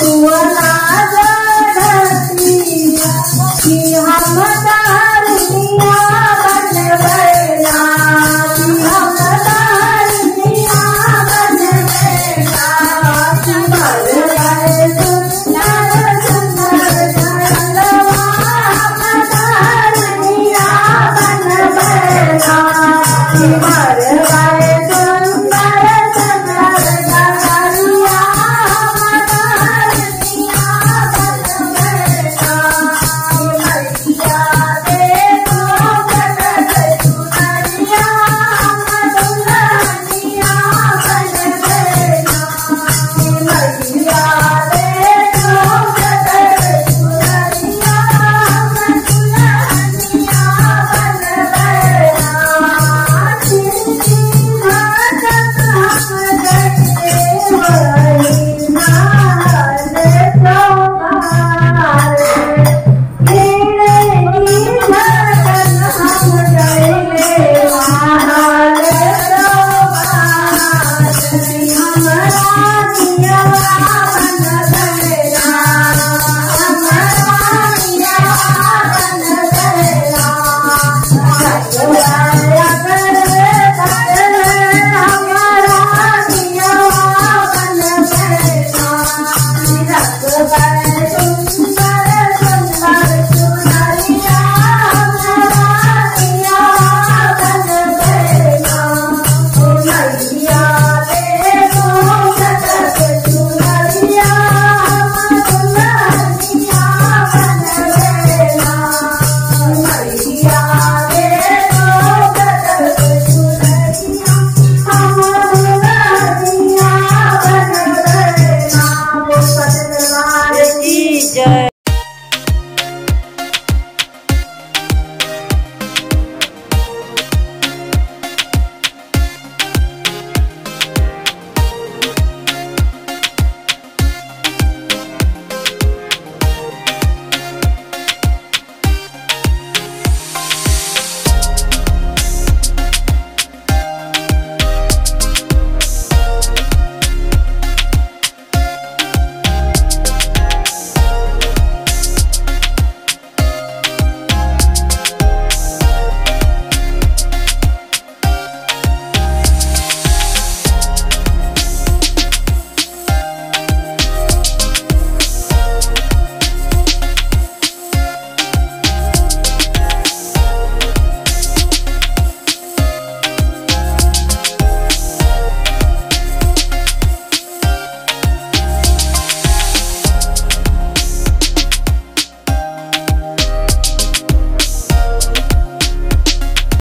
कुआ ना जा कि हम